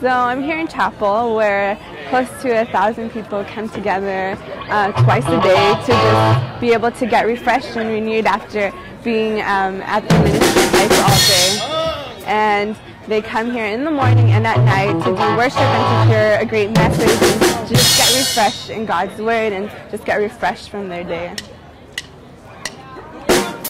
So I'm here in chapel where close to a thousand people come together uh, twice a day to just be able to get refreshed and renewed after being um, at the ministry life all day. And they come here in the morning and at night to do worship and to hear a great message and just get refreshed in God's word and just get refreshed from their day.